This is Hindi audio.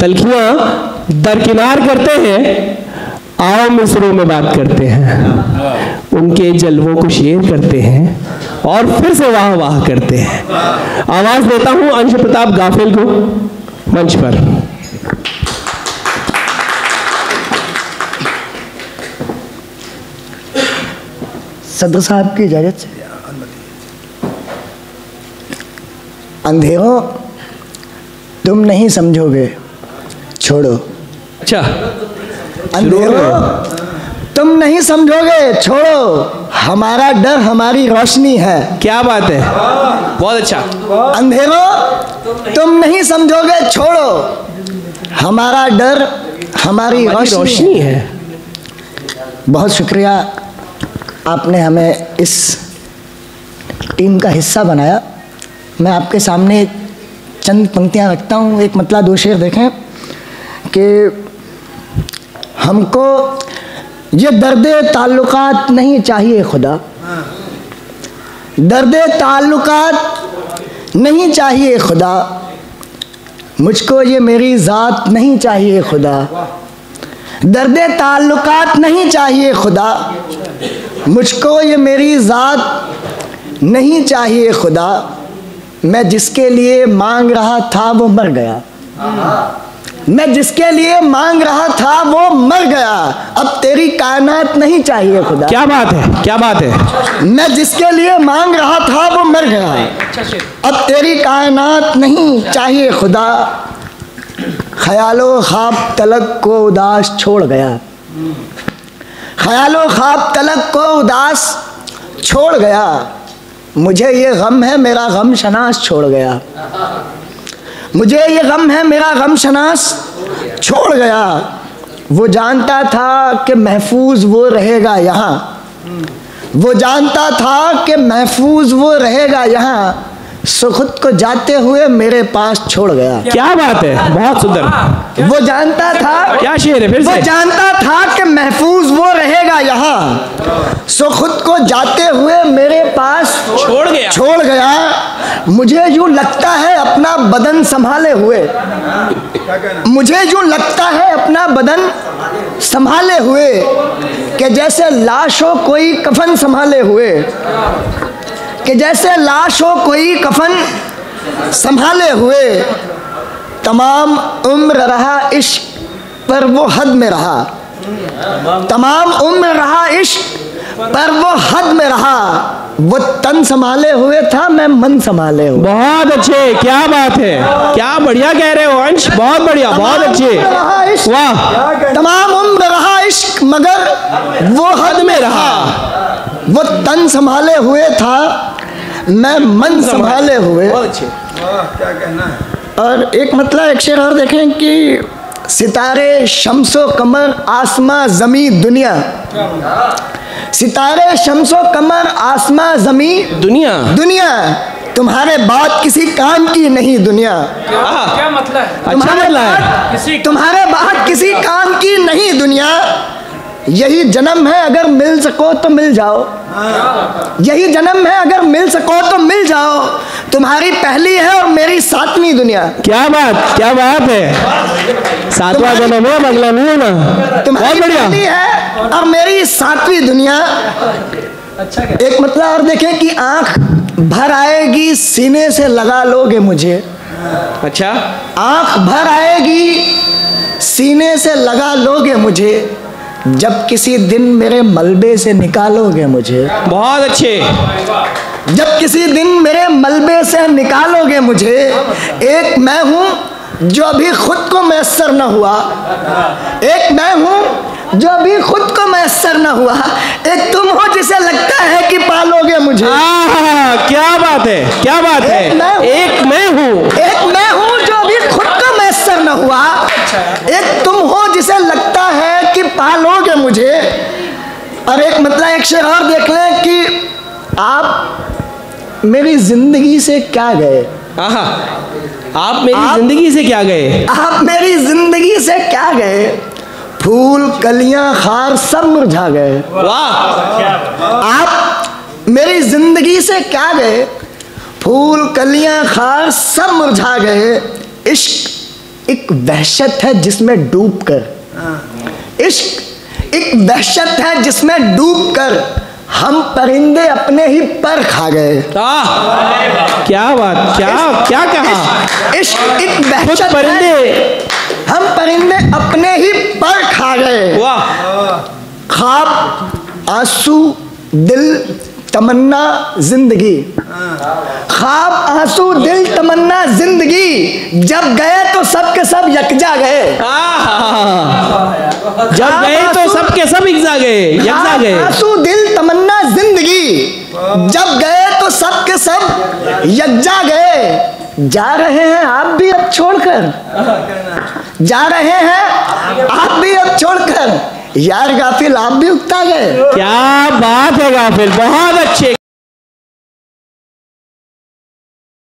तलखियाँ दरकिनार करते हैं, आओ मिसरों में बात करते हैं। उनके जलवों को शेयर करते हैं और फिर से वाह वाह करते हैं। आवाज़ देता हूँ अंश प्रताप गाफिल को मंच पर। सदर साहब की इजाज़त से। अंधेरों, तुम नहीं समझोगे। छोड़ो। अच्छा। अंधेरों? तुम नहीं समझोगे छोड़ो। हमारा डर हमारी रोशनी है। क्या बात है? बहुत अच्छा। अंधेरों? तुम नहीं समझोगे छोड़ो। हमारा डर हमारी रोशनी है। बहुत शुक्रिया। आपने हमें इस टीम का हिस्सा बनाया। मैं आपके सामने चंद पंक्तियाँ रखता हूँ। एक मतला दो शेर देखें। कि हमको ये दर्द ताल्लुकात नहीं चाहिए खुदा। दर्द ताल्लुकात नहीं चाहिए खुदा। मुझको ये मेरी ज़ात नहीं चाहिए खुदा। दर्द ताल्लुकात नहीं चाहिए खुदा। मुझको ये मेरी ज़ात नहीं चाहिए खुदा। मैं जिसके लिए मांग रहा था वो मर गया। मैं जिसके लिए मांग रहा था वो मर गया। अब तेरी कायनात नहीं चाहिए खुदा। क्या बात है? क्या बात है? मैं जिसके लिए मांग रहा था वो मर गया। अब तेरी कायनात नहीं चाहिए खुदा। ख्यालो ख्वाब तलक को उदास छोड़ गया। ख्यालो ख्वाब तलक को उदास छोड़ गया। मुझे ये गम है मेरा गम शनास छोड़ गया। मुझे ये गम है मेरा गम शनास। छोड़ गया। वो जानता था कि महफूज वो रहेगा यहाँ। वो जानता था कि महफूज वो रहेगा यहाँ। सो खुद को जाते हुए मेरे पास छोड़ गया। क्या बात है? बहुत सुंदर। वो जानता था क्या शेर है फिर से? वो जानता था कि महफूज वो रहेगा यहाँ। सो खुद को जाते हुए मेरे पास छोड़ गया। छोड़ गया। मुझे यूँ लगता है अपना बदन संभाले हुए, मुझे यूँ लगता है अपना बदन संभाले हुए, कि जैसे लाश हो कोई कफन संभाले हुए, कि जैसे लाश हो कोई कफन संभाले हुए, तमाम उम्र रहा इश्क पर वो हद में रहा। तमाम उम्र रहा इश्क पर वो हद में रहा। वो तन संभाले हुए था मैं मन संभाले हुए। बहुत अच्छे क्या बात है। क्या बढ़िया कह रहे हो अंश बहुत बढ़िया बहुत अच्छे। वाह। तमाम उम्र रहा इश्क मगर वो हद में रहा। वो तन संभाले हुए था मैं मन संभाले हुए। बहुत अच्छे। और एक मतलब एक शेर और देखें कि सितारे शमसो कमर आसमां जमी दुनिया। सितारे शमसो कमर आसमां जमी दुनिया। दुनिया। तुम्हारे बात किसी काम की नहीं दुनिया। क्या? मतलब है? अच्छा तुम्हारे मतलब किसी तुम्हारे बात किसी काम की नहीं दुनिया। यही जन्म है अगर मिल सको तो मिल जाओ। यही जन्म है अगर मिल सको तो मिल जाओ। तुम्हारी पहली है और मेरी सातवीं दुनिया। क्या बात क्या बात है? सातवां जन्म है अगला नहीं है ना तुम्हारी पहली है और मेरी सातवीं दुनिया। अच्छा एक मतलब और देखें कि आँख भर आएगी सीने से लगा लोगे मुझे। अच्छा। आँख भर आएगी सीने से लगा लोगे मुझे। जब किसी दिन मेरे मलबे से निकालोगे मुझे। बहुत अच्छे। जब किसी दिन मेरे मलबे से निकालोगे मुझे एक मैं हूँ जो अभी खुद को मैसर न हुआ। एक मैं हूँ जो अभी खुद को मैसर न हुआ। एक तुम हो जिसे लगता है कि पालोगे मुझे। आहा, क्या बात है क्या बात एक है। मैं एक मैं हूँ। एक मैं हूँ जो अभी खुद को मैसर न हुआ। एक तुम हो जिसे लगता है कि पालोगे मुझे। और एक मतलब एक शेर और देख लें कि आप मेरी ज़िंदगी से क्या गए? आहा, आप मेरी ज़िंदगी से क्या गए? आप मेरी ज़िंदगी से क्या गए? फूल कलियाँ खार सब मुरझा गए। वाह। आप मेरी ज़िंदगी से क्या गए? फूल कलियाँ खार सब मुरझा गए। इश्क एक वहशत है जिसमें डूब कर। इश्क एक वहशत है जिसमें डूब कर। हम परिंदे अपने ही पर खा गए। क्या बात क्या क्या कहा? वहशत है परिंदे। हम परिंदे अपने ही पर खा गए। वाह। ख्वाब आँसू दिल तमन्ना ज़िंदगी। ख्वाब आँसू दिल तमन्ना ज़िंदगी। जब गए तो सब के सब यकजा गए। जब गए तो सबके सब यकजा गए यकजा गए। आँसू दिल जब गए तो सब के सब यज्जा गए। जा रहे हैं आप भी अब छोड़कर। जा रहे हैं आप भी अब छोड़कर। यार गाफिल, आप भी उगता गए। क्या बात है गाफिल, बहुत अच्छे